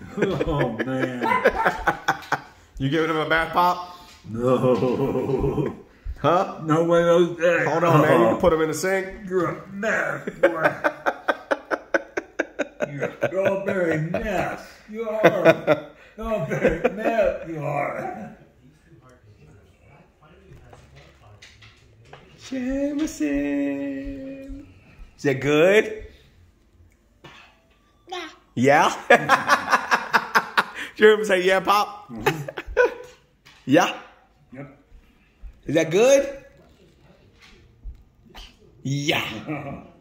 Oh man. You giving him a bath pop? No. Huh? No way those days. Hold on, man. You uh-huh. can put him in the sink. You're a mess, boy. You're a strawberry mess. You are. Strawberry mess, you are. Jameson. Is that good? Yeah. Yeah? Did you hear say yeah, Pop? Mm-hmm. yeah? Yep. Is that good? Yeah.